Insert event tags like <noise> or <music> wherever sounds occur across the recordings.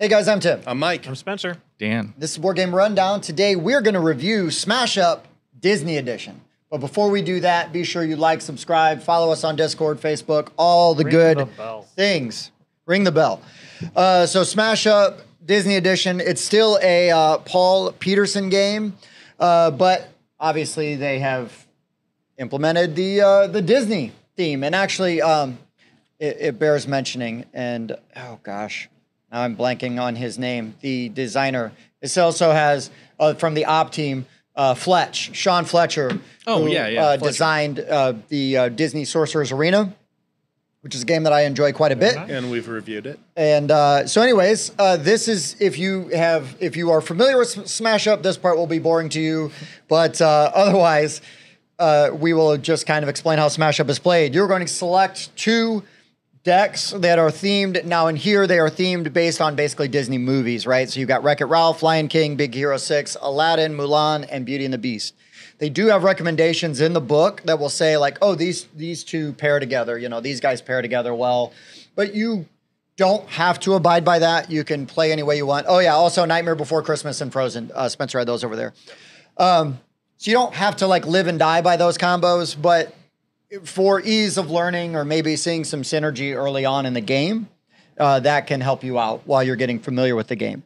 Hey guys, I'm Tim. I'm Mike. I'm Spencer. Dan. This is Board Game Rundown. Today we're going to review Smash Up Disney Edition. But before we do that, be sure you like, subscribe, follow us on Discord, Facebook, all the Ring good the bell. things. Ring the bell. Uh, so Smash Up Disney Edition. It's still a uh, Paul Peterson game, uh, but obviously they have implemented the uh, the Disney theme, and actually, um, it, it bears mentioning. And oh gosh, now I'm blanking on his name. The designer. This also has uh, from the op team. Uh, Fletch, Sean Fletcher, Oh, who, yeah, yeah, uh, Fletcher. designed uh, the uh, Disney Sorcerer's Arena, which is a game that I enjoy quite a bit. And we've reviewed it. And uh, so, anyways, uh, this is if you have if you are familiar with Smash Up, this part will be boring to you, but uh, otherwise, uh, we will just kind of explain how Smash Up is played. You're going to select two decks that are themed. Now, in here, they are themed based on basically Disney movies, right? So you've got Wreck It Ralph, Lion King, Big Hero Six, Aladdin, Mulan, and Beauty and the Beast. They do have recommendations in the book that will say like, oh, these these two pair together. You know, these guys pair together well, but you don't have to abide by that. You can play any way you want. Oh yeah, also Nightmare Before Christmas and Frozen. Uh, Spencer had those over there. Um, so you don't have to like live and die by those combos, but for ease of learning or maybe seeing some synergy early on in the game, uh, that can help you out while you're getting familiar with the game.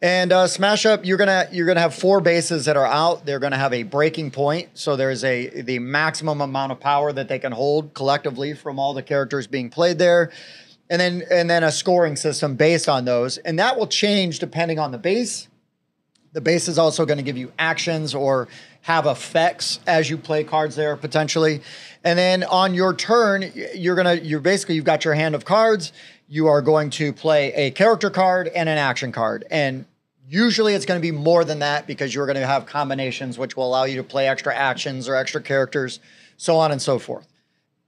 And uh, Smash Up, you're gonna you're gonna have four bases that are out. They're gonna have a breaking point, so there's a the maximum amount of power that they can hold collectively from all the characters being played there, and then and then a scoring system based on those, and that will change depending on the base. The base is also going to give you actions or have effects as you play cards there potentially. And then on your turn, you're gonna you're basically you've got your hand of cards. You are going to play a character card and an action card, and usually it's going to be more than that because you're going to have combinations which will allow you to play extra actions or extra characters, so on and so forth.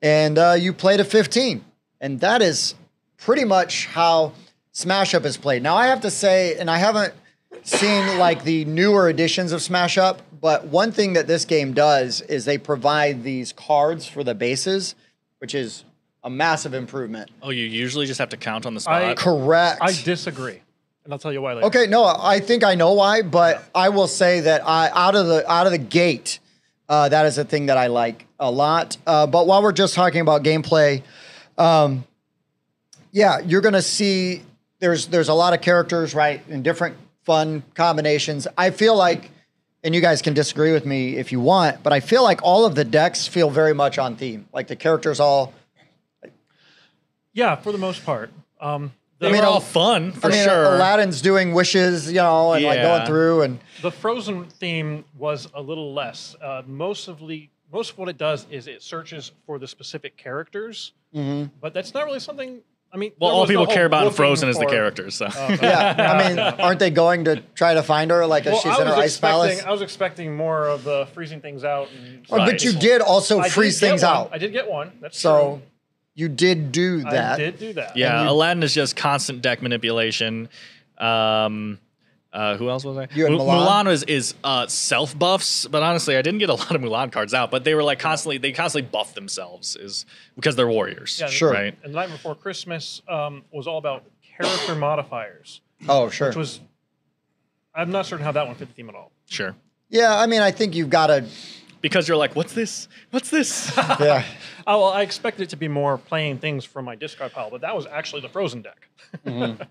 And uh, you play to 15, and that is pretty much how Smash Up is played. Now I have to say, and I haven't seen like the newer editions of Smash Up, but one thing that this game does is they provide these cards for the bases, which is a massive improvement. Oh, you usually just have to count on the spot. I- Correct. I disagree, and I'll tell you why later. Okay, no, I think I know why, but I will say that I out of the out of the gate, uh, that is a thing that I like a lot. Uh, but while we're just talking about gameplay, um, yeah, you're gonna see there's there's a lot of characters right in different fun combinations. I feel like, and you guys can disagree with me if you want, but I feel like all of the decks feel very much on theme. Like the characters all. Yeah, for the most part. Um, they I mean, were all fun for I mean, sure. Aladdin's doing wishes, you know, and like going through and. the Frozen theme was a little less. Uh, most of the most of what it does is it searches for the specific characters, but that's not really something. I mean, well, all people care about in Frozen is the characters. So. <laughs> Yeah, I mean, <laughs> aren't they going to try to find her like Well, she's in her ice palace? I was expecting more of the freezing things out. And Oh, But you did also I freeze get things one. out. I did get one. That's So true. you did do that. I did do that. yeah, you- Aladdin is just constant deck manipulation. Um, uh, who else was I? You had Mu- Mulan? is is uh, self buffs, but honestly, I didn't get a lot of Mulan cards out. But they were like constantly, they constantly buff themselves, is because they're warriors. Yeah, Sure. Right. And the night before Christmas um, was all about character modifiers, Oh, sure. which was. I'm not certain how that one fit the theme at all. Sure. yeah, I mean, I think you've got to. Because you're like, what's this? What's this? <laughs> Yeah. Oh, well, I expected it to be more playing things from my discard pile, but that was actually the Frozen deck. <laughs>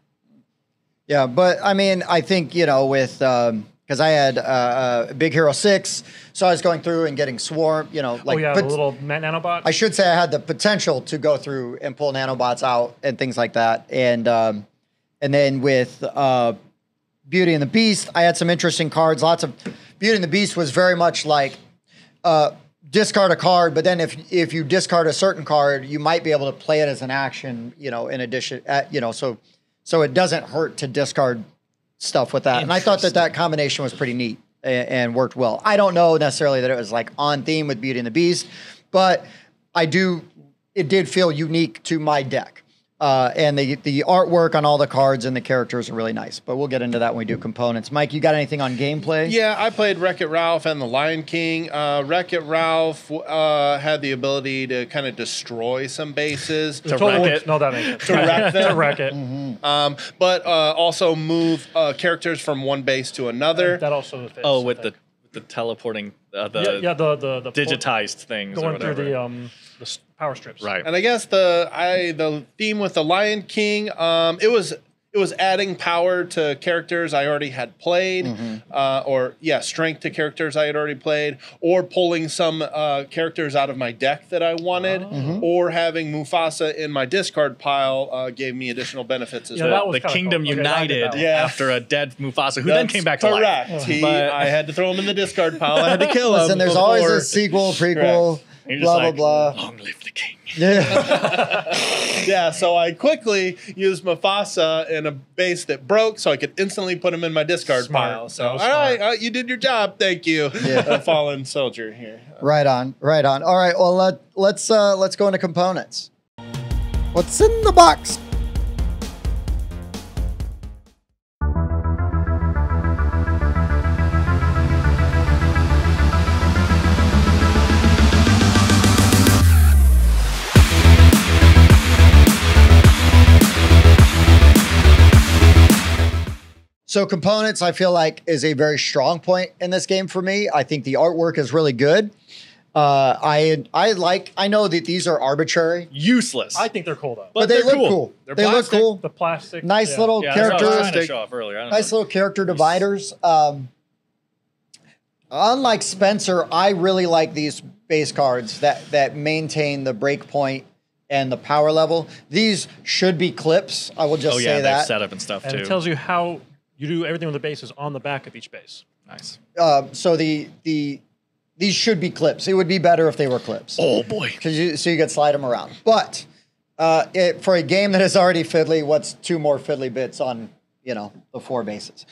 Yeah, but I mean, I think you know with because I had uh, uh, Big Hero Six, so I was going through and getting swarm. You know, like oh yeah, the little nanobot. I should say I had the potential to go through and pull nanobots out and things like that, and um, and then with uh, Beauty and the Beast, I had some interesting cards. Lots of Beauty and the Beast was very much like uh, discard a card, but then if if you discard a certain card, you might be able to play it as an action. You know, in addition, uh, you know, so so it doesn't hurt to discard stuff with that. And I thought that that combination was pretty neat and, and worked well. I don't know necessarily that it was like on theme with Beauty and the Beast, but I do. It did feel unique to my deck. Uh, and the the artwork on all the cards and the characters are really nice. But we'll get into that when we do components. Mike, you got anything on gameplay? Yeah, I played Wreck It Ralph and the Lion King. Uh, Wreck It Ralph uh, had the ability to kind of destroy some bases. To wreck it. No, that ain't it. To wreck <laughs> them? to wreck it. Um, but uh, also move uh, characters from one base to another. That also fits. Oh, with the the teleporting uh, the yeah, yeah, the the, the digitized things or going through the um the s- power strips. right. And I guess the I the theme with the Lion King, um, it was it was adding power to characters I already had played, uh, or yeah, strength to characters I had already played, or pulling some uh, characters out of my deck that I wanted, or having Mufasa in my discard pile uh, gave me additional benefits as Yeah, well. that was the Kingdom cool. Okay, that I did United that one. Yeah. after a dead Mufasa, who then came back to life. He, But- I had to throw him in the discard pile. I had to kill <laughs> him. Listen, there's always a sequel, prequel, You're just blah like, blah blah. Long live the king. <laughs> Yeah. Yeah, so I quickly used Mufasa in a base that broke, so I could instantly put him in my discard Smart. pile. So, That all was right, smart. uh, you did your job. Thank you, <laughs> Yeah. uh, fallen soldier here. right on, right on. All right, well let let's uh, let's go into components. What's in the box? So components, I feel like, is a very strong point in this game for me. I think the artwork is really good. Uh, I I like. I know that these are arbitrary, Useless. I think they're cool though. but, But they they're look cool. cool. They're they look plastic. cool. the plastic, Nice yeah. little yeah, that's what I was trying to characters. show off earlier. I don't Nice know. little character dividers. Um, unlike Spencer, I really like these base cards that that maintain the breakpoint point and the power level. These should be clips. I will just Oh say yeah, they that. setup and stuff And too. it tells you how you do everything with the bases on the back of each base. nice. Um, so the the these should be clips. It would be better if they were clips. Oh boy. because you so you could slide them around. But uh, it, for a game that is already fiddly, what's two more fiddly bits on you know the four bases?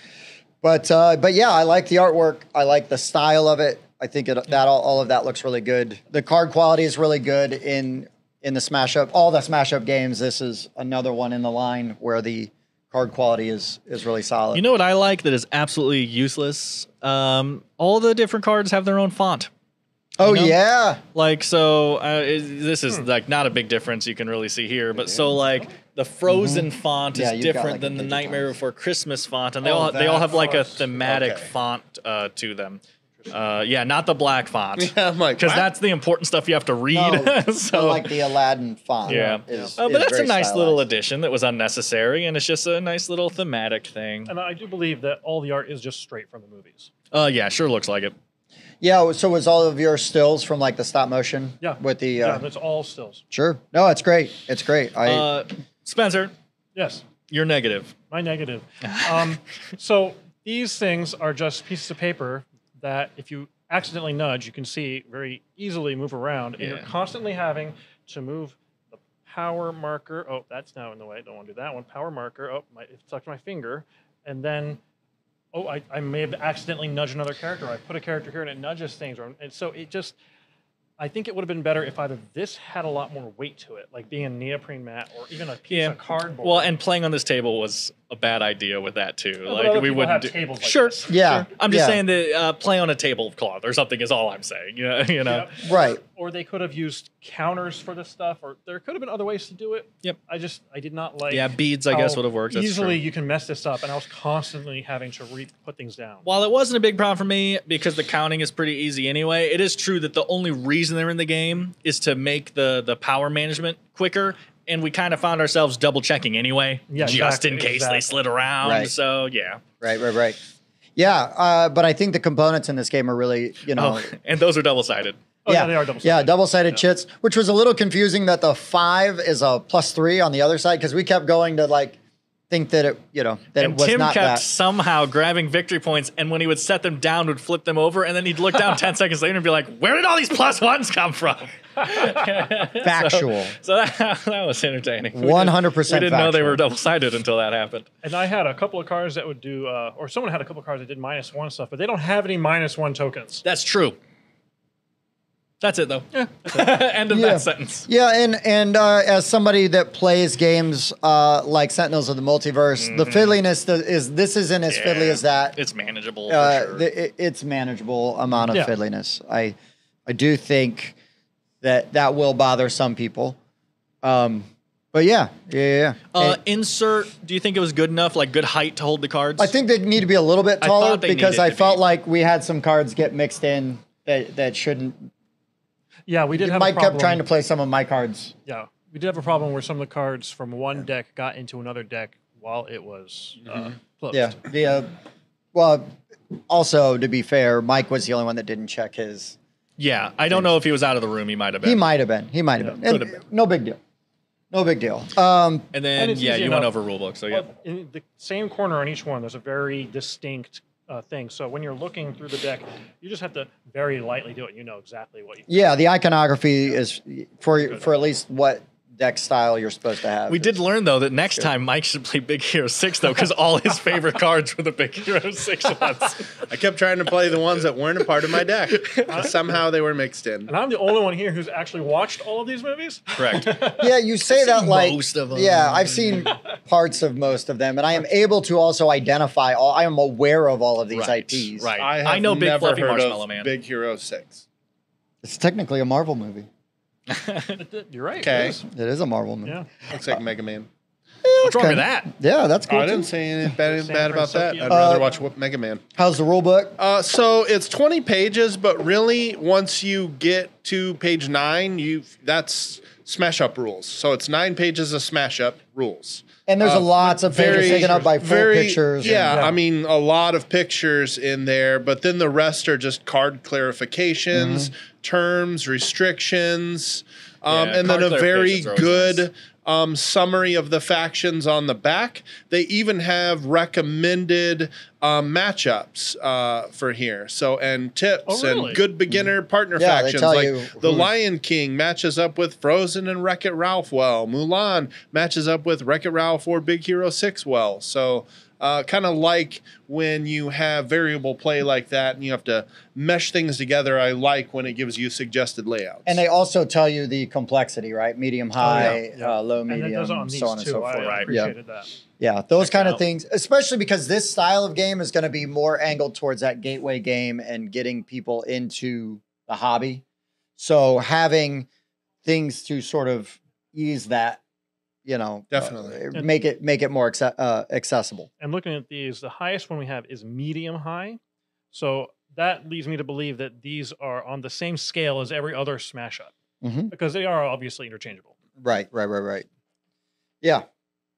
But uh, but yeah, I like the artwork. I like the style of it. I think it, that all, all of that looks really good. The card quality is really good in in the smash up. All the smash up games. This is another one in the line where the card quality is is really solid. You know what I like that is absolutely useless? Um, all the different cards have their own font. oh you know? yeah, Like so, uh, it, this is like not a big difference you can really see here, but so like the Frozen font Mm-hmm. Yeah, is different like, than the. Nightmare Before Christmas font, and they Oh, all they all have like a thematic Okay. font uh, to them. Uh, yeah, not the black font, <laughs> Yeah, I'm like, because that's the important stuff you have to read. No, <laughs> so like the Aladdin font. yeah, is, uh, is but that's a very nice little addition that was unnecessary, and it's just a nice little thematic thing. And I do believe that all the art is just straight from the movies. Uh, yeah, sure looks like it. Yeah, so was all of your stills from like the stop motion? Yeah. With the yeah, uh, that's all stills. sure. No, it's great. It's great. I Uh, Spencer, Yes, you're negative. my negative. um, so these things are just pieces of paper that if you accidentally nudge, you can see very easily move around, and you're Yeah. constantly having to move the power marker. Oh, that's now in the way. Don't want to do that one. Power marker. Oh, my, it stuck to my finger, and then. Oh, I, I may have accidentally nudged another character. I put a character here and it nudges things, or, and so it just. I think it would have been better if either this had a lot more weight to it, like being a neoprene mat, or even a piece Yeah. of cardboard. Well, and playing on this table was a bad idea with that too. but like we wouldn't have do. tables like sure, this. yeah. I'm just yeah, saying that uh, play on a table of cloth or something is all I'm saying. You know, <laughs> you know. Yep. Right. Or they could have used counters for this stuff, or there could have been other ways to do it. Yep. I just I did not like. Yeah, beads I guess would have worked. That's easily, true. you can mess this up, and I was constantly having to re put things down. While it wasn't a big problem for me because the counting is pretty easy anyway, it is true that the only reason they're in the game is to make the the power management quicker. And we kind of found ourselves double checking anyway, Yeah, just exactly, in case exactly. they slid around. Right. So yeah. Right. Right. Right. Yeah. Uh, but I think the components in this game are really, you know, Oh, <laughs> and those are double sided. Oh, yeah, they are double-sided. Yeah, double-sided chits, which was a little confusing that the five is a plus three on the other side because we kept going to like think that it, you know, that And it was Tim not kept that. somehow grabbing victory points, and when he would set them down, would flip them over, and then he'd look down <laughs> ten seconds later and be like, "Where did all these plus ones come from?" <laughs> <laughs> Factual. So that, that was entertaining. 100% We didn't know they were double sided until that happened. And I had a couple of cars that would do, uh, or someone had a couple of cars that did minus one stuff, but they don't have any minus one tokens. That's true. That's it though. <laughs> End of Yeah. that sentence. Yeah, and and uh, as somebody that plays games uh, like Sentinels of the Multiverse, the fiddliness th- is this isn't as fiddly Mm-hmm. As that. It's manageable uh, for sure. the, it- it's manageable amount of Yeah. fiddliness. I I do think that that will bother some people. Um, but yeah, yeah, yeah. yeah. uh, And insert. Do you think it was good enough? Like good height to hold the cards? I think they need to be a little bit taller thought they because I felt be. like we had some cards get mixed in that that shouldn't. Yeah, we did have Mike a kept trying to play some of my cards. Yeah, we did have a problem where some of the cards from one deck got into another deck while it was uh, closed. Yeah, the uh, well, also to be fair, Mike was the only one that didn't check his. Yeah, I don't know if he was out of the room. He might have been. He might have been. He might have Yeah, been. could And have been. No big deal. No big deal. Um, And then And it's yeah, easy you went enough. over rulebook. So yeah. Well, in the same corner on each one, there's a very distinct uh, thing. So when you're looking through the deck, you just have to very lightly do it. You know exactly what you. yeah, the iconography is for for at least what deck style you're supposed to have. We did learn though that next time Mike should play Big Hero Six though, because all his <laughs> favorite cards were the Big Hero Six ones. I kept trying to play the ones that weren't a part of my deck. <laughs> Somehow they were mixed in. And I'm the only one here who's actually watched all of these movies. Correct. <laughs> Yeah, you say that like most of them. Yeah, I've seen parts of most of them, and I am able to also identify all. I am aware of all of these Right, IPs. right. I, have I know Big Fluffy heard Marshmallow of Man. Big Hero Six. It's technically a Marvel movie. <laughs> You're right. Okay. is. It is a Marvel movie. Yeah. Looks like Mega Man. What's wrong with that? Yeah, that's cool. I too. didn't say anything bad, San bad about that. I'd rather Uh, watch Whoop Mega Man. How's the rule book? Uh, so it's 20 pages, but really, once you get to page nine, you that's smash up rules. So it's nine pages of smash up rules. And there's uh, a lots of pages very- taken up by full Very, pictures. and- Yeah, Yeah. I mean, a lot of pictures in there, but then the rest are just card clarifications, terms, restrictions, um, Yeah, and then a very clarifications are always good nice. Um, summary of the factions on the back. They even have recommended um, matchups uh, for here. So and tips Oh, really? and good beginner partner Yeah, they factions tell like you the who- Lion King matches up with Frozen and Wreck It Ralph well. Mulan matches up with Wreck It Ralph or Big Hero Six well. So. Uh, kind of like when you have variable play like that and you have to mesh things together. I like when it gives you suggested layouts. And they also tell you the complexity, right? Medium, high, Oh, yeah. uh, low, medium, does it on so on and too. so I forth. Right. Yeah. that. Yeah, those kind of things, especially because this style of game is going to be more angled towards that gateway game and getting people into the hobby. So having things to sort of ease that, you know, uh, Definitely. make it make it more acce- uh, accessible. And looking at these, the highest one we have is medium high. So that leads me to believe that these are on the same scale as every other smash up Mhm. because they are obviously interchangeable. Right, right, right, right. Yeah,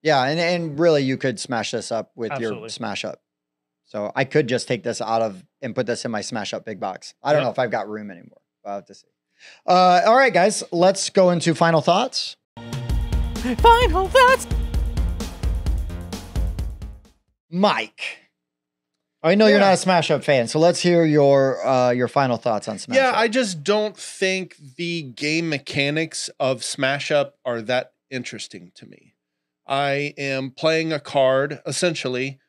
yeah, and and really, you could smash this up with your smash up. So I could just take this out of and put this in my smash up big box. I don't Yep. know if I've got room anymore. I'll have to see. Uh, all right, guys, let's go into final thoughts. Final thoughts. Mike, I know you're not a smash up fan, so let's hear your uh, your final thoughts on smash yeah, up. I just don't think the game mechanics of Smash Up are that interesting to me. I am playing a card essentially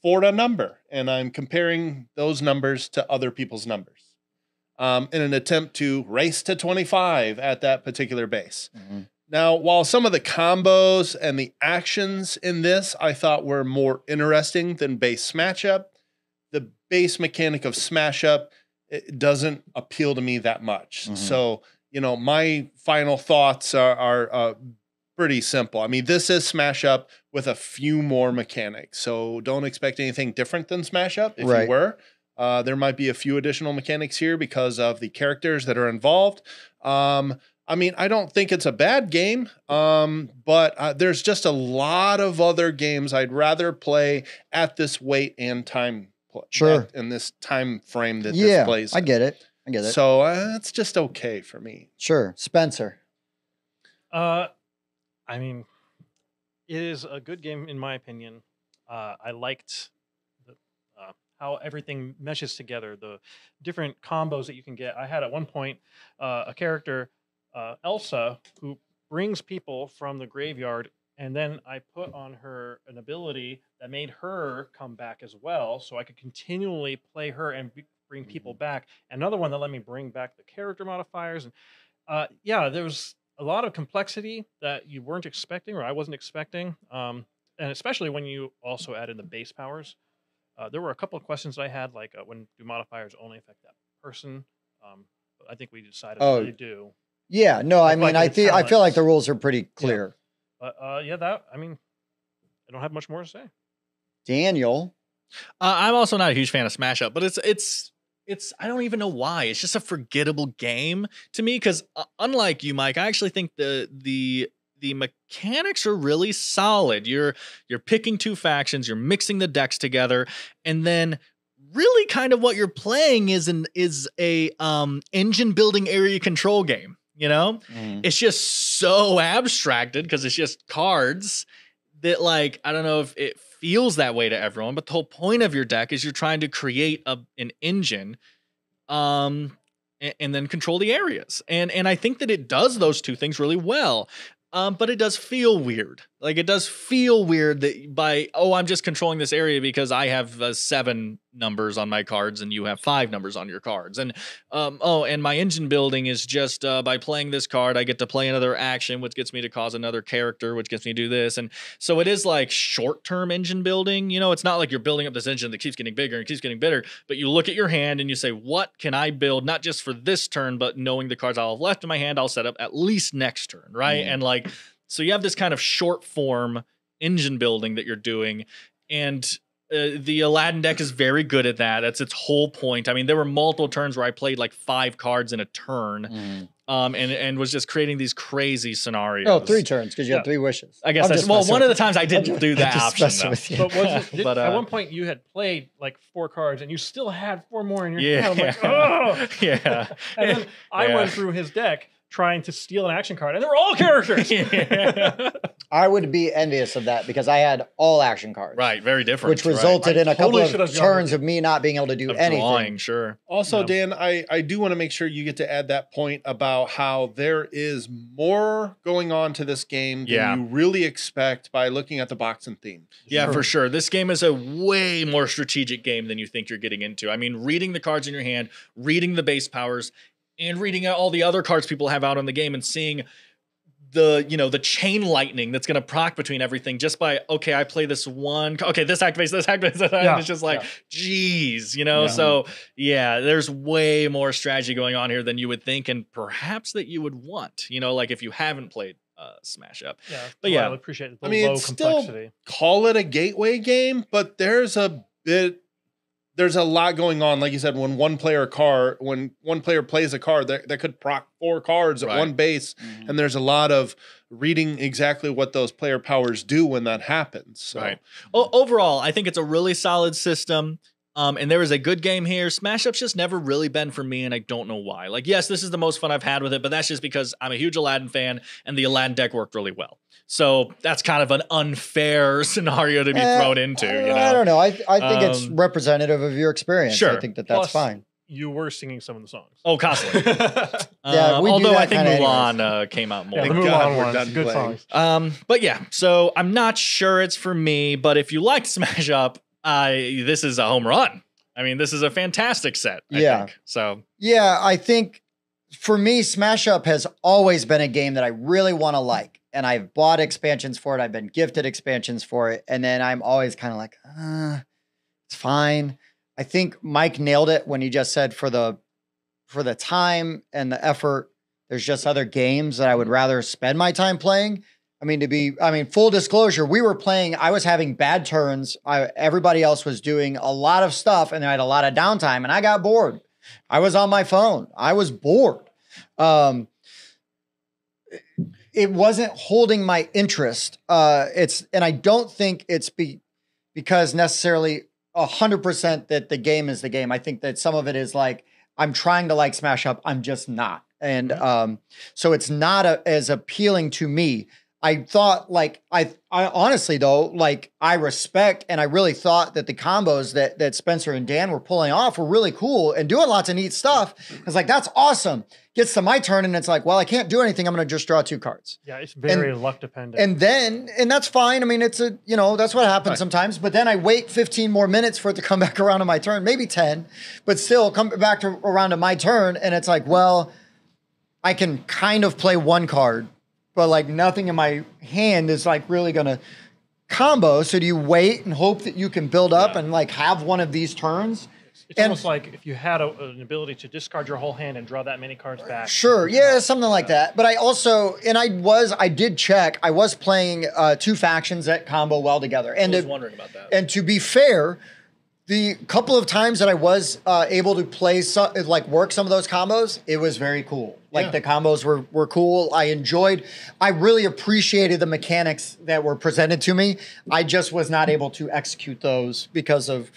for a number, and I'm comparing those numbers to other people's numbers um, in an attempt to race to 25 at that particular base. Mhm. Now, while some of the combos and the actions in this I thought were more interesting than base Smash Up, the base mechanic of Smash Up it doesn't appeal to me that much. Mhm. So, you know, my final thoughts are, are uh, pretty simple. I mean, this is Smash Up with a few more mechanics. So don't expect anything different than Smash Up. If Right. you were, uh, there might be a few additional mechanics here because of the characters that are involved. Um, I mean, I don't think it's a bad game, um, but uh, there's just a lot of other games I'd rather play at this weight and time. pl- Sure. In this time frame that yeah, this plays. I get it. I get it. So uh, it's just okay for me. sure, Spencer. Uh, I mean, it is a good game in my opinion. Uh, I liked the, uh, how everything meshes together, the different combos that you can get. I had at one point uh, a character, uh, Elsa, who brings people from the graveyard, and then I put on her an ability that made her come back as well, so I could continually play her and be, bring people Mm-hmm. back. Another one that let me bring back the character modifiers. And uh, yeah, there was a lot of complexity that you weren't expecting, or I wasn't expecting. Um, and especially when you also add in the base powers. Uh, there were a couple of questions that I had, like uh, when do modifiers only affect that person? Um, I think we decided Oh. that they do. Yeah, no, I Like mean, I think I feel like the rules are pretty clear. But uh, yeah, that I mean, I don't have much more to say. Daniel, Uh, I'm also not a huge fan of Smash Up, but it's it's it's I don't even know why. It's just a forgettable game to me because uh, unlike you, Mike, I actually think the the the mechanics are really solid. You're you're picking two factions, you're mixing the decks together, and then really kind of what you're playing is an is a um engine building area control game. You know, it's just so abstracted because it's just cards that like I don't know if it feels that way to everyone, but the whole point of your deck is you're trying to create a an engine um and, and then control the areas. And and I think that it does those two things really well. Um, but it does feel weird. Like it does feel weird that by oh, I'm just controlling this area because I have uh, seven numbers on my cards and you have five numbers on your cards. And um, oh, and my engine building is just uh, by playing this card, I get to play another action, which gets me to cause another character, which gets me to do this. And so it is like short term engine building. You know, it's not like you're building up this engine that keeps getting bigger and keeps getting bigger, but you look at your hand and you say, what can I build, not just for this turn, but knowing the cards I'll have left in my hand, I'll set up at least next turn, right? Mm. And like, so you have this kind of short form engine building that you're doing. And uh, the Aladdin deck is very good at that. That's its whole point. I mean, there were multiple turns where I played like five cards in a turn, um, and and was just creating these crazy scenarios. oh, three turns because you have Yeah. three wishes. I guess that's well. One of the times I didn't just- do I'm that <laughs> option. messing though. with you. But was it, <laughs> did, But, at uh, one point you had played like four cards and you still had four more in your Yeah, hand. I'm like, oh. <laughs> yeah. And then I went through his deck trying to steal an action card, and they were all characters. <laughs> I would be envious of that because I had all action cards. right, very different. Which resulted I in a totally couple of turns of me not being able to do of anything. drawing, sure. Also, No. Dan, I, I do want to make sure you get to add that point about how there is more going on to this game than Yeah. you really expect by looking at the box and theme. Yeah, Sure. for sure. This game is a way more strategic game than you think you're getting into. I mean, reading the cards in your hand, reading the base powers, and reading all the other cards people have out on the game and seeing the you know the chain lightning that's going to proc between everything just by okay I play this one okay this activates this activates this Yeah, and it's just like geez you know Yeah. so yeah there's way more strategy going on here than you would think and perhaps that you would want you know like if you haven't played uh, Smash Up Yeah, But well, yeah. I appreciate the I mean, low it's still- complexity. Call it a gateway game, but there's a bit there's a lot going on. Like you said, when one player card when one player plays a card, that, that could proc four cards at Right. one base. Mhm. And there's a lot of reading exactly what those player powers do when that happens. So Right. O- overall, I think it's a really solid system. Um, and was a good game here. Smash Up's just never really been for me, and I don't know why. Like, yes, this is the most fun I've had with it, but that's just because I'm a huge Aladdin fan, and the Aladdin deck worked really well. So that's kind of an unfair <laughs> scenario to be Eh, thrown into. You know, I don't know. I, I think it's Um, representative of your experience. Sure. I think that that's Plus- fine. You were singing some of the songs. Oh, constantly. <laughs> Yeah, Um, we do although that I think Mulan uh, came out more. yeah, the Mulan God we're done good playing. songs. Um, but yeah, so I'm not sure it's for me, but if you liked Smash Up, I this is a home run. I mean, this is a fantastic set. I Yeah. think. So Yeah, I think for me, Smash Up has always been a game that I really want to like. And I've bought expansions for it. I've been gifted expansions for it. And then I'm always kind of like, uh, it's fine. I think Mike nailed it when he just said for the for the time and the effort, there's just other games that I would rather spend my time playing. I mean, to be, I mean, full disclosure, we were playing, I was having bad turns. I, everybody else was doing a lot of stuff and I had a lot of downtime and I got bored. I was on my phone. I was bored. Um, it wasn't holding my interest. Uh, it's and I don't think it's be because necessarily a hundred percent that the game is the game. I think that some of it is like I'm trying to like Smash Up. I'm just not, and um, so it's not a, as appealing to me. I thought like I I honestly though like I respect and I really thought that the combos that that Spencer and Dan were pulling off were really cool and doing lots of neat stuff. It's like that's awesome. Gets to my turn and it's like, well, I can't do anything. I'm going to just draw two cards. Yeah, it's very luck dependent. And then, and that's fine. I mean, it's a, you know, that's what happens Right. sometimes. But then I wait 15 more minutes for it to come <laughs> back around to my turn, maybe 10, but still come back to around to my turn. And it's like, well, I can kind of play one card, but like nothing in my hand is like really going to combo. So do you wait and hope that you can build up Yeah. and like have one of these turns? it's and- almost like if you had a, an ability to discard your whole hand and draw that many cards back. Sure, yeah, something like that. But I also, and I was, I did check. I was playing uh, two factions that combo well together, and I was to- wondering about that. And to be fair, the couple of times that I was uh, able to play, so, like work some of those combos, it was very cool. Like Yeah. the combos were were cool. I enjoyed. I really appreciated the mechanics that were presented to me. I just was not able to execute those because of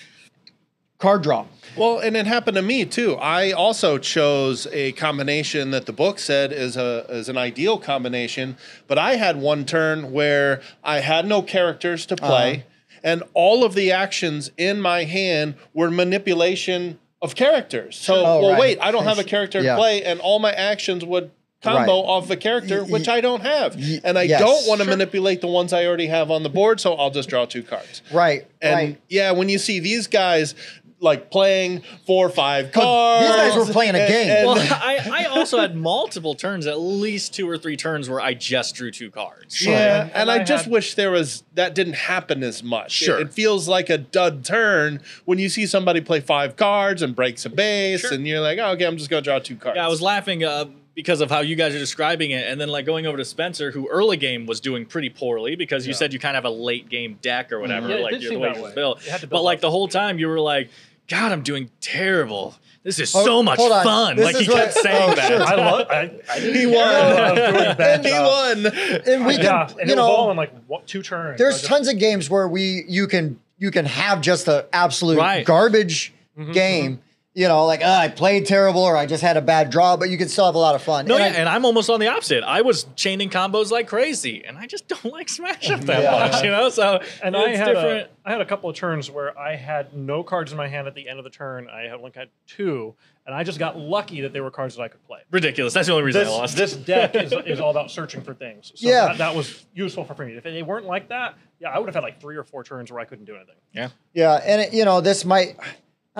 card draw. Well, and it happened to me too. I also chose a combination that the book said is a is an ideal combination, but I had one turn where I had no characters to play, Uh-huh. and all of the actions in my hand were manipulation of characters. So, Oh, well, right. wait, I don't have a character Yeah. to play, and all my actions would combo Right. off a character, which I don't have, and I yes. don't want to manipulate the ones I already have on the board. So I'll just draw two cards. Right. And right. yeah, when you see these guys like playing four or five But cards, these guys were playing a and- game. and- well, <laughs> I, I also had multiple turns, at least two or three turns where I just drew two cards. yeah, And- and, and I, I just had- wish there was that didn't happen as much. Sure. it, it feels like a dud turn when you see somebody play five cards and breaks a base, Sure. and you're like, oh, okay, I'm just gonna draw two cards. Yeah, I was laughing uh, because of how you guys are describing it, and then like going over to Spencer, who early game was doing pretty poorly because you Yeah. said you kind of have a late game deck or whatever, Yeah, like did your, the seem way that it was way. built. You had to But like the whole time, you were like, "God, I'm doing terrible. This is Oh, so much fun." This like he kept what- saying oh, that. sure. I love. I, I he won, I was doing <laughs> a bad and he job. won. and we yeah, can, and you it was all know, in like what, two turns. there's I just- tons of games where we you can you can have just the absolute Right. garbage Mm-hmm, game. You know, like "Ah, I played terrible or I just had a bad draw, but you can still have a lot of fun. No, And yeah, I- and I'm almost on the opposite. I was chaining combos like crazy, and I just <laughs> don't like Smash Up that Yeah. much, you know. So And I had different. a, I had a couple of turns where I had no cards in my hand at the end of the turn. I had only had two, and I just got lucky that they were cards that I could play. Ridiculous. That's the only reason I lost. this deck is, <laughs> is all about searching for things. So Yeah. that, that was useful for me. If they weren't like that, yeah, I would have had like three or four turns where I couldn't do anything. yeah. yeah, and it, you know, this might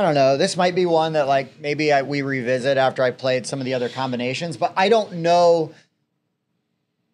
I don't know, this might be one that like maybe I, we revisit after I played some of the other combinations, but I don't know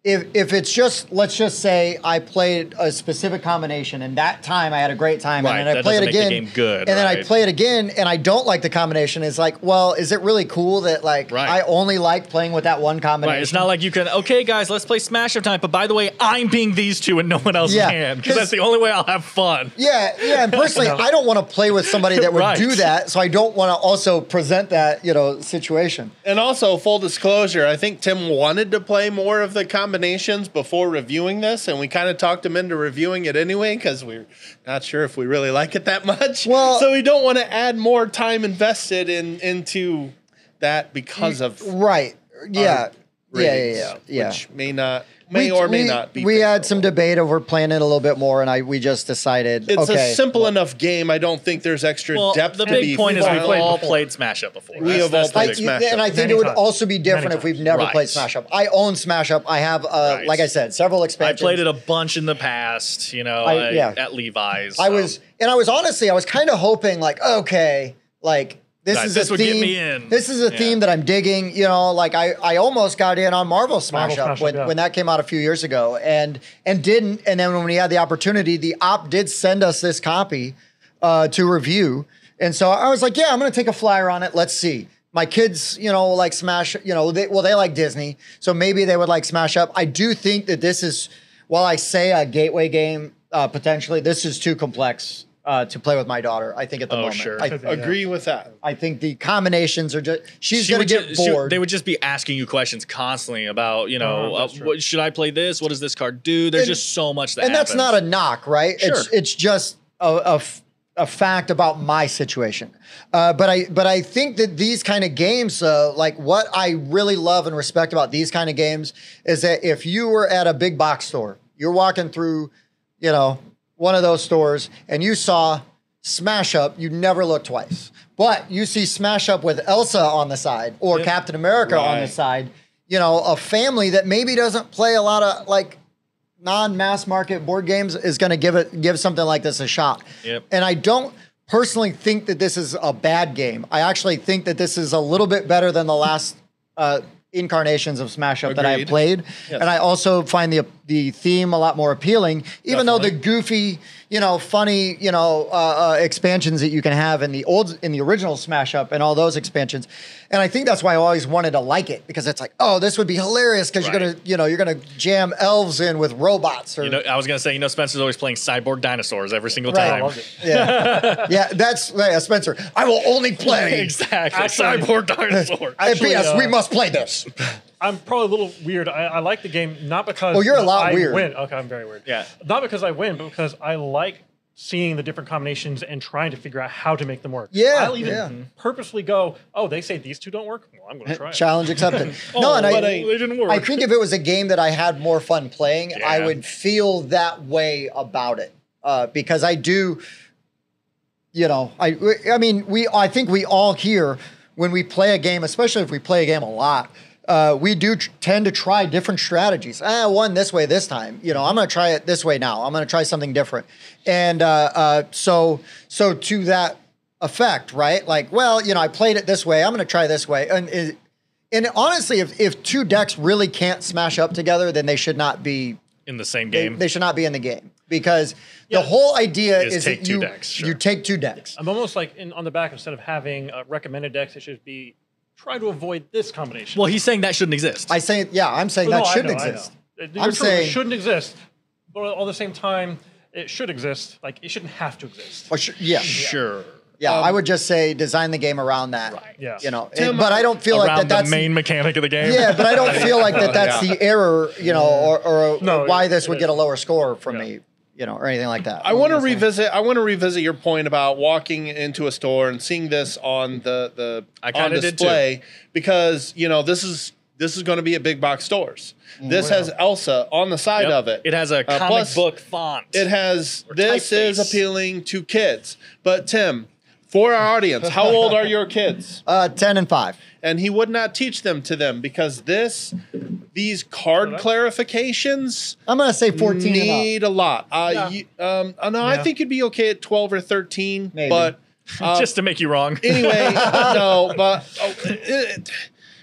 if if it's just let's just say I played a specific combination and that time I had a great time Right, and then I play it doesn't the again game good, and then I play it again and I don't like the combination it's like well is it really cool that like Right. I only like playing with that one combination Right, it's not like you can. Okay, guys, let's play Smash Up time. But by the way, I'm being these two, and no one else Yeah, can, because that's the only way I'll have fun. Yeah, yeah, and personally, <laughs> I don't want to play with somebody that would Right. do that, so I don't want to also present that, you know, situation. And also, full disclosure, I think Tim wanted to play more of the combinations before reviewing this, and we kind of talked him into reviewing it anyway because we're not sure if we really like it that much. Well- so we don't want to add more time invested in into that because of Right. Yeah. Yeah, yeah, yeah, yeah. which may not may We- or may we- not be. We had some debate over playing it a little bit more, and I we just decided. It's okay, a simple enough game. I don't think there's extra Well, depth. the to big be point is we've all before. played Smash Up before. We That's- have all that's the I, played big- Smash and I think Many it would times. also be different if we've never Right. played Smash Up. I own Smash Up. I have, uh, Right. like I said, several expansions. I played it a bunch in the past, you know, I- yeah. at Levi's. I was, and I was honestly, I was kind of hoping, like, okay, like this Right, is this a theme. get me in. This is a Yeah. theme that I'm digging. You know, like I, I almost got in on Marvel Smash Marvel Up Smash Up, when, yeah. when that came out a few years ago, and and didn't. And then when we had the opportunity, the op did send us this copy uh, to review, and so I was like, yeah, I'm gonna take a flyer on it. Let's see. My kids, you know, like Smash. You know, they, well, they like Disney, so maybe they would like Smash Up. I do think that this is, while I say a gateway game uh, potentially, this is too complex. Uh, to play with my daughter, I think at the Oh, moment. sure. I, <laughs> Could be. Agree with that. I think the combinations are just. She's She gonna would get ju- she- bored. they would just be asking you questions constantly about, you know, Oh, uh, that's true. what, should I play this? What does this card do? There's And- just so much that and that's not a knock, right? It's Sure. it's just a, a f- a fact about my situation. Uh, but I but I think that these kind of games, uh, like what I really love and respect about these kind of games, is that if you were at a big box store, you're walking through, you know, one of those stores, and you saw Smash Up, you never look twice. But you see Smash Up with Elsa on the side or Captain America on the side. You know, a family that maybe doesn't play a lot of like non-mass market board games is going to give it give something like this a shot. Yep. And I don't personally think that this is a bad game. I actually think that this is a little bit better than the last uh, incarnations of Smash Up that I have played. Yes. And I also find the the theme a lot more appealing, even though the goofy, you know, funny, you know, uh, uh, expansions that you can have in the old in the original Smash Up and all those expansions. And I think that's why I always wanted to like it because it's like, oh, this would be hilarious because you're gonna, you know, you're gonna jam elves in with robots or You know, I was gonna say, you know, Spencer's always playing cyborg dinosaurs every single Right. Time. Yeah, <laughs> yeah, that's yeah, Spencer. I will only play. <laughs> exactly. Actually- cyborg dinosaurs. And Actually, P.S. we uh, must play this. I'm probably a little weird. I, I like the game not because Oh, you're a lot I weird. Win. Okay, I'm very weird. Yeah. Not because I win, but because I like seeing the different combinations and trying to figure out how to make them work. Yeah, I'll even yeah. purposely go, oh, they say these two don't work. Well, I'm going to try. Challenge accepted. <laughs> Oh, no, and I, but I- they didn't work. I think if it was a game that I had more fun playing, I would feel that way about it uh, because I do. You know, I I mean, we I think we all here when we play a game, especially if we play a game a lot. Uh, we do tr- tend to try different strategies. Ah, I won this way this time. You know, I'm going to try it this way now. I'm going to try something different. And uh, uh, so, so to that effect, right? Like, well, you know, I played it this way. I'm going to try this way. And it, and honestly, if, if two decks really can't smash up together, then they should not be in the same they, game. they should not be in the game because Yeah. the whole idea Is is, take that two you decks, sure. you take two decks. I'm almost like in, on the back instead of having uh, recommended decks, it should be try to avoid this combination. well, he's saying that shouldn't exist. I say yeah, I'm saying Well, that no, should know, I exist. know. It- I'm saying- it shouldn't exist, but at the same time, it should exist. Like it shouldn't have to exist. Or sh- yeah, sure. yeah. Um, I would just say design the game around that. Yeah. You know, Tim, and- but I don't feel like that. That's the main mechanic of the game. Yeah, but I don't feel like that. <laughs> That's Yeah. the error. You know, or, or No, why it- this it would get a lower score from Yeah. me. You know, or anything like that. I want to were you gonna say? revisit. I want to revisit your point about walking into a store and seeing this on the the I on kinda did too. display because you know this is this is going to be at big box stores. This has Elsa on the side Yep. of it. It has a Uh, comic plus, book font. It has Or this is appealing to kids. But Tim, for our audience, how old are your kids? <laughs> Uh, ten and five. And he would not teach them to them because this these card clarifications I'm gonna say fourteen and need a lot. Uh, Yeah. you, um, uh, no, I think you'd be okay at twelve or thirteen, Maybe. but <laughs> uh, just to make you wrong. anyway, <laughs> no, but oh, it,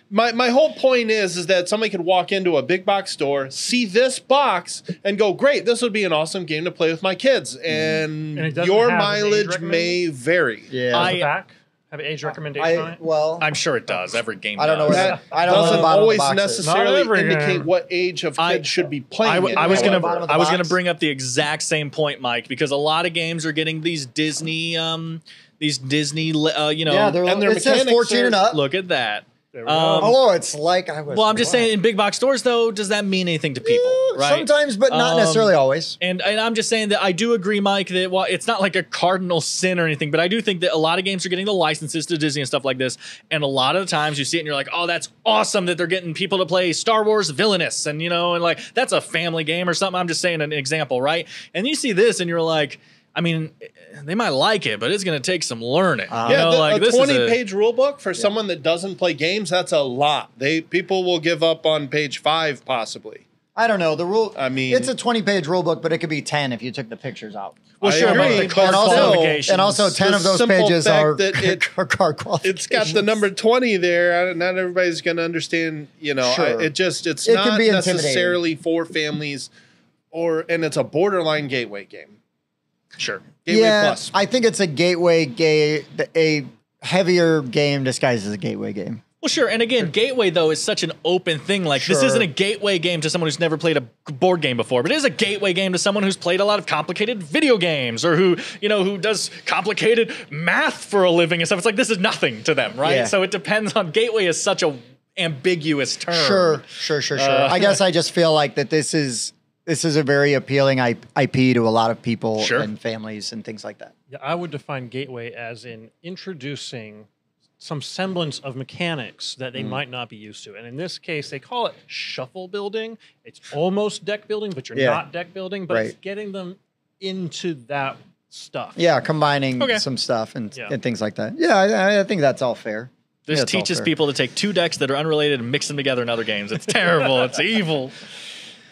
my my whole point is is that somebody could walk into a big box store, see this box, and go, "Great, this would be an awesome game to play with my kids." And, And it your have an age mileage may vary. Yeah. I- the back, have an age recommendation on it. well, I'm sure it does. Every game. I don't know does. where That I don't know doesn't the bottom the always necessarily indicate game. what age of I- kid should be playing. I, w- it. I was gonna bottom of the I was gonna bring up the exact same point, Mike, because a lot of games are getting these Disney um these Disney uh, you know yeah, they're, and their it says fourteen are- and up. look at that. There we Um, go. Oh, it's like I was. Well, I'm just wow. saying in big box stores though, does that mean anything to people? Eh, right? Sometimes, but not Um, necessarily always. And, and I'm just saying that I do agree, Mike, that while it's not like a cardinal sin or anything, but I do think that a lot of games are getting the licenses to Disney and stuff like this. And a lot of the times you see it and you're like, oh, that's awesome that they're getting people to play Star Wars Villainous. And, you know, and like that's a family game or something. I'm just saying an example, right? And you see this and you're like, I mean, they might like it, but it's going to take some learning. Uh, you Yeah, know, the, like a this twenty-page rule book for someone that doesn't play games, that's a lot. They people will give up on page five possibly. I don't know the rule. I mean- it's a twenty-page rule book, but it could be ten if you took the pictures out. Well, I sure, but agree, the but card and also, and also ten The of those pages are that <laughs> it- are card qualifications. It's got the number twenty there. Not everybody's going to understand. You know, Sure. I, it just it's It can not be necessarily for families, or and it's a borderline gateway game. Sure. Gateway yeah, plus. I think it's a gateway gay a heavier game disguised as a gateway game. Well, sure. And again, Gateway though is such an open thing. Like this isn't a gateway game to someone who's never played a board game before, but it is a gateway game to someone who's played a lot of complicated video games or who you know who does complicated math for a living and stuff. It's like this is nothing to them, right? Yeah. So it depends on gateway is such a ambiguous term. Sure, sure, sure, sure. Uh, I guess <laughs> I just feel like that this is this is a very appealing IP to a lot of people Sure. and families and things like that. Yeah, I would define gateway as in introducing some semblance of mechanics that they mm. might not be used to. And in this case, they call it shuffle building. It's almost deck building, but you're Yeah. not deck building, but it's getting them into that stuff. Yeah, combining Okay. some stuff and, Yeah. and things like that. Yeah, I, I think that's all fair. This Yeah, teaches fair. people to take two decks that are unrelated and mix them together in other games. It's terrible. it's <laughs> evil.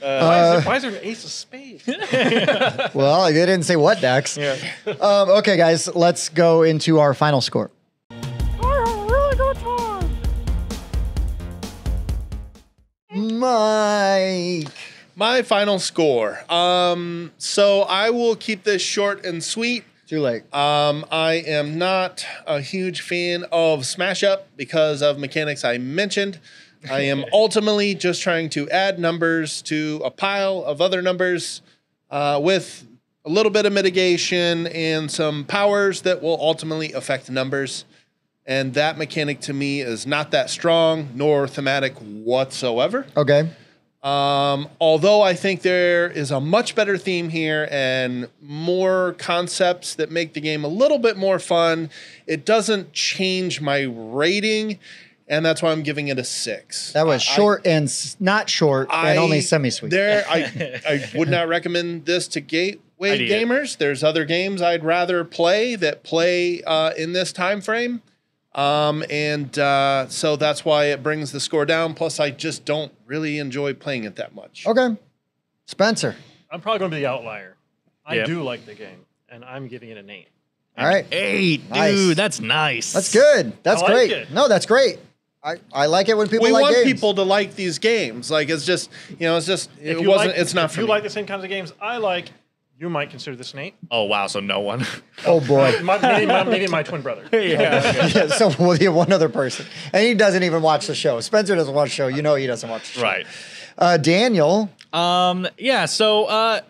Why, Uh, is there, why is there an ace of spades? <laughs> Well, they didn't say what decks. yeah. Um, okay, guys, let's go into our final score. Mike. My final score. Um, so I will keep this short and sweet. Too late. Um, I am not a huge fan of Smash Up because of mechanics I mentioned. I am <laughs> ultimately just trying to add numbers to a pile of other numbers uh, with a little bit of mitigation and some powers that will ultimately affect numbers. And that mechanic to me is not that strong nor thematic whatsoever. Okay. Um, although I think there is a much better theme here and more concepts that make the game a little bit more fun, it doesn't change my rating, and that's why I'm giving it a six. That was I- short and s- not short and only semi sweet. There, I <laughs> I would not recommend this to gateway I'd it. gamers. There's other games I'd rather play that play uh, in this time frame. Um, and uh, so that's why it brings the score down. Plus, I just don't really enjoy playing it that much. Okay. Spencer. I'm probably going to be the outlier. I Yep. do like the game, and I'm giving it an eight. All right. Eight, Nice. dude. That's nice. That's good. That's I like great. it. No, that's great. I, I like it when people we like want games. people to like these games. Like it's just you know, it's just If it you wasn't. like, it's not if for you me. like the same kinds of games I like. You might consider this an eight. Oh wow. So no one. <laughs> Oh boy. <laughs> My, maybe, my, maybe my twin brother. <laughs> yeah. yeah, so we'll have one other person, and he doesn't even watch the show. Spencer doesn't watch the show. You know he doesn't watch the show. Right. Uh, Daniel. Um. Yeah. So. Uh.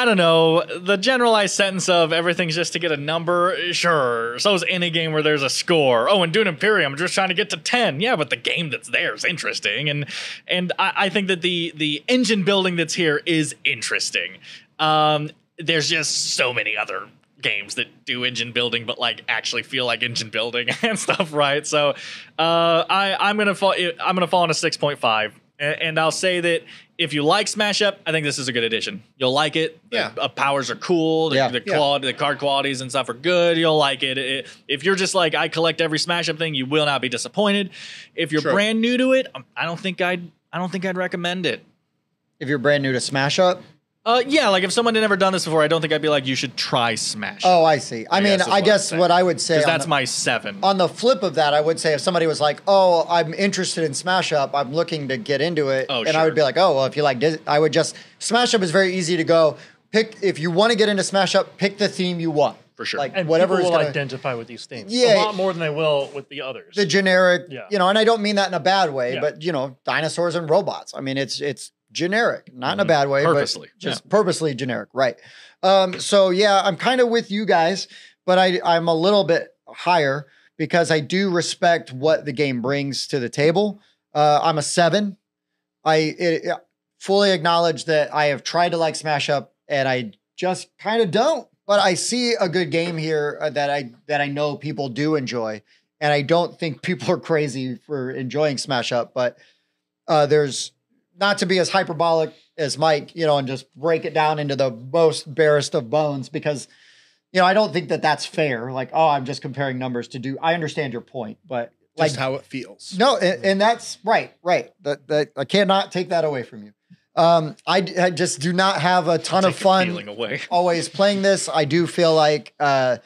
I don't know. The generalized sentence of everything's just to get a number, sure. So is any game where there's a score. Oh, and Dune Imperium, I'm just trying to get to ten. Yeah, but the game that's there is interesting, and and I, I think that the the engine building that's here is interesting. Um, there's just so many other games that do engine building, but like actually feel like engine building <laughs> and stuff, right? So, uh, I I'm gonna fall I'm gonna fall on a six point five. And I'll say that if you like Smash Up, I think this is a good addition. You'll like it. The Yeah. uh, powers are cool. The, Yeah. the quality, the card qualities and stuff are good. You'll like it. It- If you're just like I collect every Smash Up thing, you will not be disappointed. If you're True. brand new to it, um, I don't think I'd I don't think I'd recommend it. If you're brand new to Smash Up, Uh, yeah, like if someone had never done this before, I don't think I'd be like you should try Smash. oh, I see. I, mean, guess is I what I'm guess saying. what I would say because on that's the, my seven. on the flip of that, I would say if somebody was like, "Oh, I'm interested in Smash Up. I'm looking to get into it," Oh, and I sure. would be like, "Oh, well, if you like, Dis-, I would just Smash Up is very easy to go pick. If you want to get into Smash Up, pick the theme you want For sure. Like And whatever people is will gonna, identify with these things Yeah. a lot more than they will with the others. the generic, Yeah. you know, and I don't mean that in a bad way, Yeah. but you know, dinosaurs and robots. I mean, it's it's generic, not in a bad way, Mm-hmm. Purposely, but just purposely generic, right? Um, so yeah, I'm kind of with you guys, but I I'm a little bit higher because I do respect what the game brings to the table. Uh, I'm a seven. I it, it- fully acknowledge that I have tried to like Smash Up and I just kind of don't. But I see a good game here uh, that I that I know people do enjoy, and I don't think <laughs> people are crazy for enjoying Smash Up. But uh, there's not to be as hyperbolic as Mike, you know, and just break it down into the most barest of bones because you know I don't think that that's fair. Like, oh, I'm just comparing numbers to do. I understand your point, but like just how it feels. no, and, and that's right, right. That, that I cannot take that away from you. Um, I, d- I just do not have a ton of fun feeling away. <laughs> always playing this. I do feel like uh,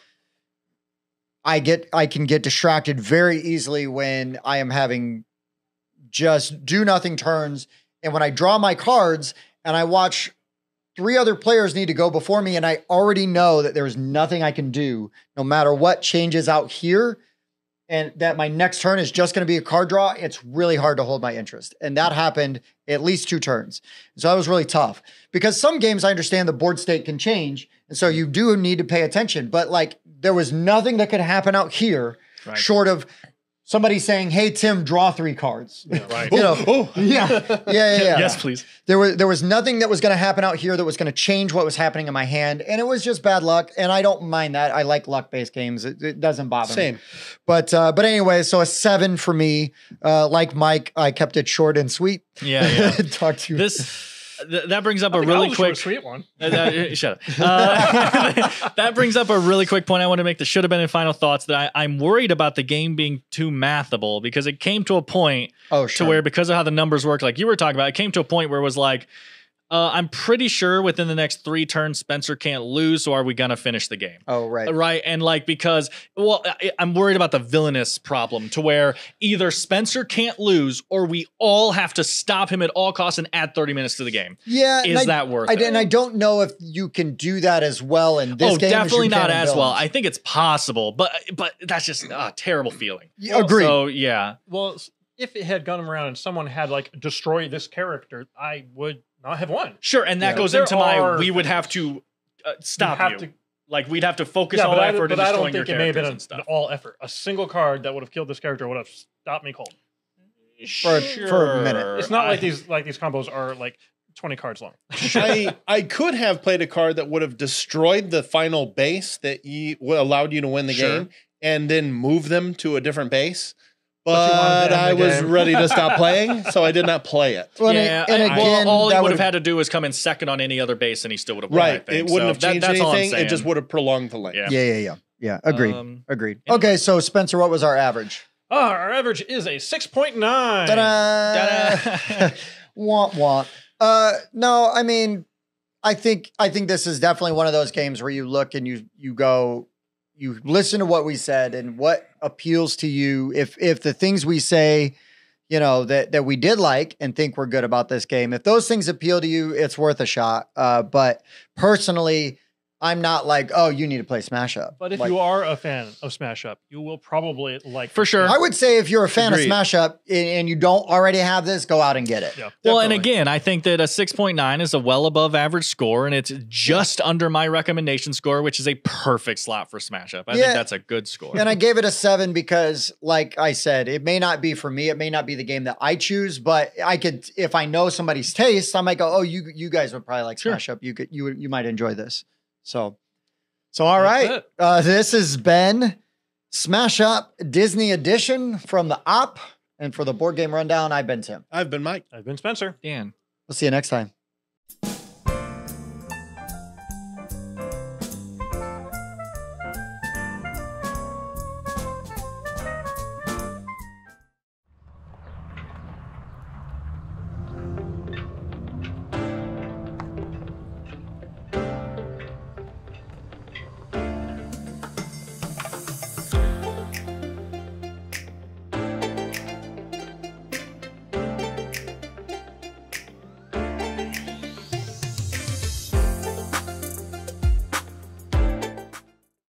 I get I can get distracted very easily when I am having just do nothing turns, and when I draw my cards and I watch three other players need to go before me, and I already know that there's nothing I can do, no matter what changes out here, and that my next turn is just going to be a card draw. It's really hard to hold my interest, and that happened at least two turns. So that was really tough because some games I understand the board state can change, and so you do need to pay attention. But like there was nothing that could happen out here Right. short of somebody saying, "Hey Tim, draw three cards." right. <laughs> You know, Oh, yeah, yeah, yeah, yeah. Yes, please. There was there was nothing that was going to happen out here that was going to change what was happening in my hand, and it was just bad luck. And I don't mind that. I like luck based games. It, it doesn't bother me. same. But uh, but anyway, so a seven for me. Uh, like Mike, I kept it short and sweet. Yeah, yeah. <laughs> Talk to you. This th- that brings up I a really was quick. sweet one. <laughs> Uh, that- shut up. Uh, <laughs> that brings up a really quick point I want to make that should have been in final thoughts that I, I'm worried about the game being too mathable because it came to a point oh, sure. to where because of how the numbers work, like you were talking about, it came to a point where it was like, uh, I'm pretty sure within the next three turns Spencer can't lose, so are we gonna finish the game? oh, right. Right. And like, because, well, I, I'm worried about the villainous problem to where either Spencer can't lose or we all have to stop him at all costs and add 30 minutes to the game. Yeah, and Is I- that worth I, it? and I don't know if you can do that as well in this oh, game. as definitely can not in as well. I think it's possible, but but that's just a terrible feeling. Yeah, Agreed. So yeah, Well, if it had gone around and someone had like destroyed this character, I would not have won. sure, and that Yeah. goes There into my. are We would have to uh, stop have you. to- like we'd have to focus yeah, all but, I, effort but in I destroying don't think your it may have been characters an, and stuff. all effort. A single card that would have killed this character would have stopped me cold. For- for a minute. It's not like these like these combos are like twenty cards long. <laughs> I I could have played a card that would have destroyed the final base that you allowed you to win the Sure. game, and then move them to a different base. But But I was game. ready to stop <laughs> playing, so I did not play it. Well, yeah, and, and again, all he would would have had to do is come in second on any other base, and he still would have won. Right, it wouldn't So have that- changed that's all I'm anything. It just would have prolonged the lane. Yeah. Yeah, yeah, yeah, yeah. Agreed. Um, Agreed. anyway. Okay, so Spencer, what was our average? Oh, our average is a six point nine. Ta-da! Ta-da. <laughs> <laughs> womp womp. Uh, no, I mean, I think I think this is definitely one of those games where you look and you you go, you listen to what we said and what appeals to you. If if the things we say, you know that that we did like and think we're good about this game, if those things appeal to you, it's worth a shot. Uh, but personally, I'm not like, oh, you need to play Smash Up. But if Like, you are a fan of Smash Up, you will probably like For sure. I would say if you're a fan Agreed. of Smash Up and, and you don't already have this, go out and get it. Yeah. Well, and again, I think that a 6.9 is a well above average score, and it's just under my recommendation score, which is a perfect slot for Smash Up. I Yeah. think that's a good score. And I gave it a seven because, like I said, it may not be for me. It may not be the game that I choose, but I could, if I know somebody's taste, I might go, "Oh, you you guys would probably like Sure. Smash Up. You could you you might enjoy this." So, so all That's right, uh, this has been Smash Up Disney Edition from the Op, and for the board game rundown, I've been Tim. I've been Mike. I've been Spencer. Dan. We'll see you next time.